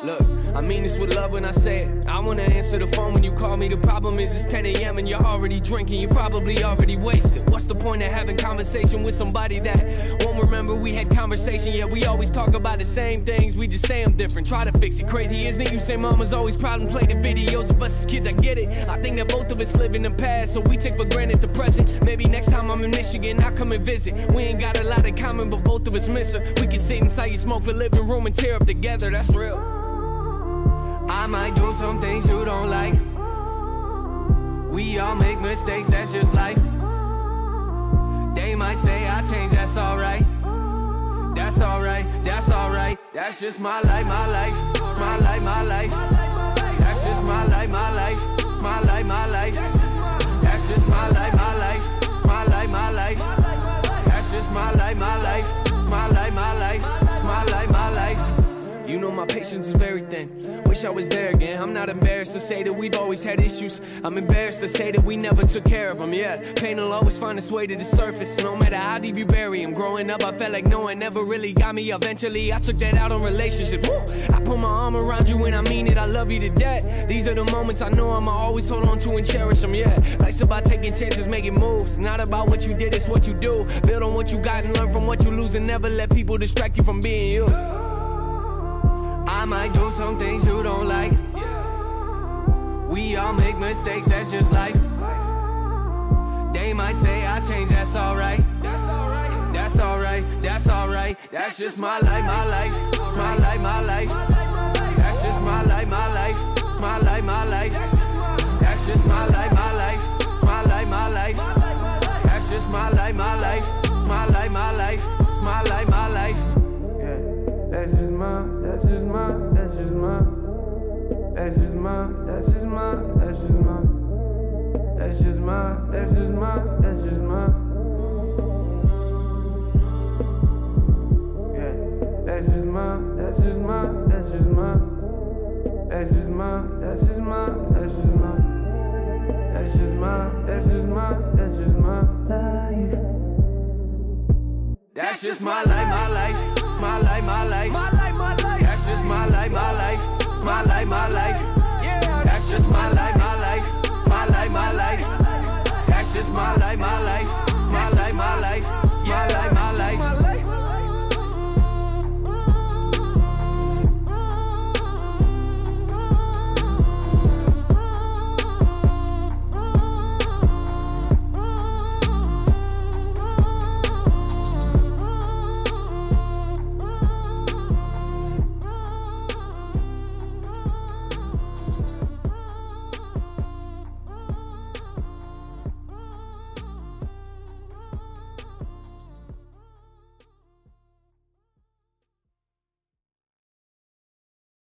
I mean this with love when I say it. I wanna answer the phone when you call me. The problem is it's 10 a.m. and you're already drinking. You're probably already wasted. What's the point of having conversation with somebody that won't remember we had conversation? Yeah, we always talk about the same things. We just say them different. Try to fix it. Crazy, isn't it? You say mama's always proud and play the videos of us as kids. I get it. I think that both of us live in the past, so we take for granted the present. Maybe next time I'm in Michigan, I'll come and visit. We ain't got a lot in common, but both of us miss her. We can sit inside your smoke for living room and tear up together. That's real. I might do some things you don't like. We all make mistakes, that's just life. They might say I change, that's alright. That's alright, that's alright. That's just my life, my life, my life, my life. That's just my life, my life, my life, my life. That's just my my patience is very thin. Wish I was there again. I'm not embarrassed to say that we've always had issues. I'm embarrassed to say that we never took care of them. Yeah, pain will always find its way to the surface. No matter how deep you bury them. Growing up, I felt like no one ever really got me. Eventually, I took that out on relationships. Woo! I put my arm around you and I mean it. I love you to death. These are the moments I know I'ma always hold on to and cherish them. Yeah, life's about taking chances, making moves. Not about what you did, it's what you do. Build on what you got and learn from what you lose, and never let people distract you from being you. I might do some things you don't like. We all make mistakes, that's just life. They might say I change, that's alright. That's alright. That's alright. That's alright. That's just my life, my life, my life, my life. That's just my life, my life, my life, my life. That's just my life, my life, that's just my, that's just my. Yeah, that's just my, that's just my, that's just my. That's just my, that's just my, that's just my. That's just my, that's just my, that's just my life. That's just my life, my life, my life, my life, my life, my life. That's just my life. hay mala